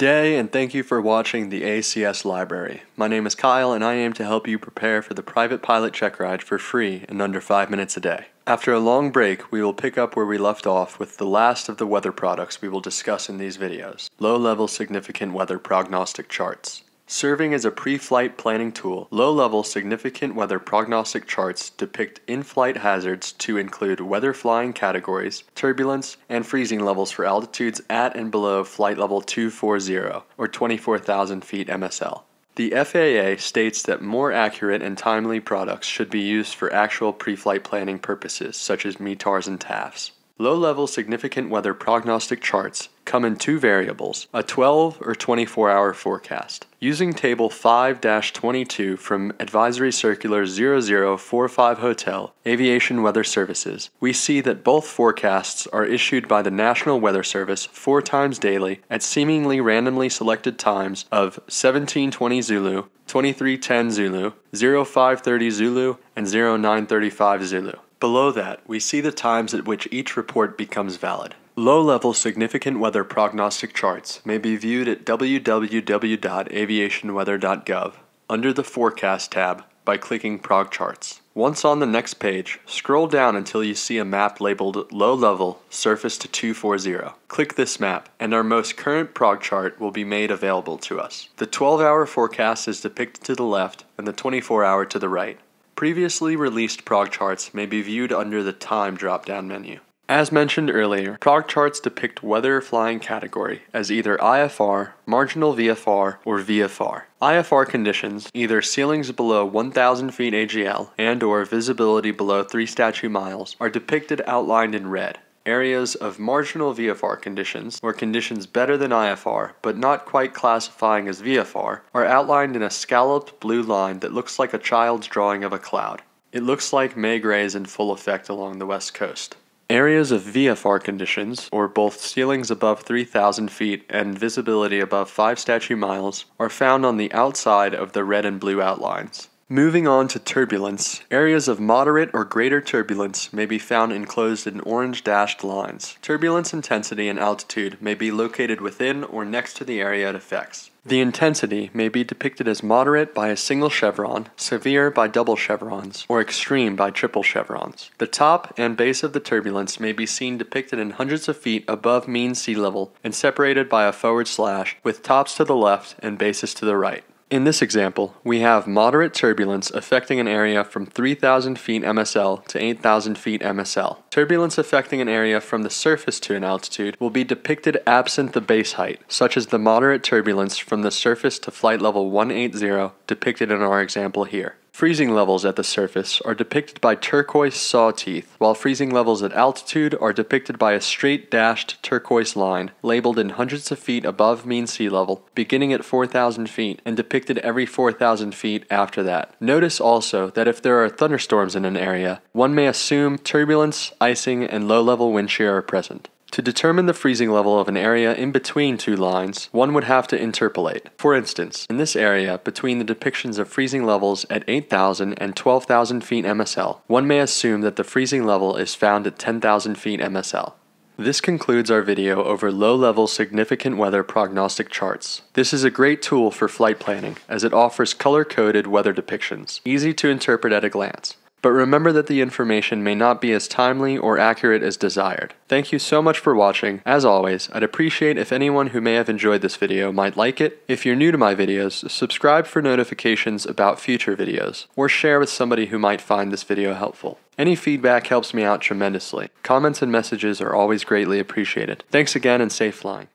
day, and thank you for watching the ACS Library. My name is Kyle, and I aim to help you prepare for the private pilot check ride for free in under 5 minutes a day. After a long break, we will pick up where we left off with the last of the weather products we will discuss in these videos low-level significant weather prognostic charts. Serving as a pre-flight planning tool, low-level significant weather prognostic charts depict in-flight hazards to include weather flying categories, turbulence, and freezing levels for altitudes at and below flight level 240 or 24,000 feet MSL. The FAA states that more accurate and timely products should be used for actual pre-flight planning purposes such as METARs and TAFs. Low-level significant weather prognostic charts come in two variables, a 12 or 24 hour forecast. Using Table 5-22 from Advisory Circular 0045 Hotel Aviation Weather Services, we see that both forecasts are issued by the National Weather Service four times daily at seemingly randomly selected times of 1720 Zulu, 2310 Zulu, 0530 Zulu, and 0935 Zulu. Below that, we see the times at which each report becomes valid. Low-level significant weather prognostic charts may be viewed at www.aviationweather.gov under the Forecast tab by clicking Prog Charts. Once on the next page, scroll down until you see a map labeled Low Level Surface to 240. Click this map, and our most current prog chart will be made available to us. The 12-hour forecast is depicted to the left and the 24-hour to the right. Previously released prog charts may be viewed under the Time drop-down menu. As mentioned earlier, prog charts depict weather flying category as either IFR, marginal VFR, or VFR. IFR conditions, either ceilings below 1000 feet AGL and or visibility below 3 statute miles, are depicted outlined in red. Areas of marginal VFR conditions, or conditions better than IFR but not quite classifying as VFR, are outlined in a scalloped blue line that looks like a child's drawing of a cloud. It looks like May gray is in full effect along the west coast. Areas of VFR conditions, or both ceilings above 3,000 feet and visibility above 5 statute miles, are found on the outside of the red and blue outlines. Moving on to turbulence, areas of moderate or greater turbulence may be found enclosed in orange dashed lines. Turbulence intensity and altitude may be located within or next to the area it affects. The intensity may be depicted as moderate by a single chevron, severe by double chevrons, or extreme by triple chevrons. The top and base of the turbulence may be seen depicted in hundreds of feet above mean sea level and separated by a forward slash, with tops to the left and bases to the right. In this example, we have moderate turbulence affecting an area from 3,000 feet MSL to 8,000 feet MSL. Turbulence affecting an area from the surface to an altitude will be depicted absent the base height, such as the moderate turbulence from the surface to flight level 180 depicted in our example here. Freezing levels at the surface are depicted by turquoise saw teeth, while freezing levels at altitude are depicted by a straight dashed turquoise line labeled in hundreds of feet above mean sea level, beginning at 4,000 feet and depicted every 4,000 feet after that. Notice also that if there are thunderstorms in an area, one may assume turbulence, icing, and low level wind shear are present. To determine the freezing level of an area in between two lines, one would have to interpolate. For instance, in this area, between the depictions of freezing levels at 8,000 and 12,000 feet MSL, one may assume that the freezing level is found at 10,000 feet MSL. This concludes our video over low-level significant weather prognostic charts. This is a great tool for flight planning as it offers color-coded weather depictions, easy to interpret at a glance. But remember that the information may not be as timely or accurate as desired. Thank you so much for watching. As always, I'd appreciate if anyone who may have enjoyed this video might like it. If you're new to my videos, subscribe for notifications about future videos, or share with somebody who might find this video helpful. Any feedback helps me out tremendously. Comments and messages are always greatly appreciated. Thanks again and safe flying.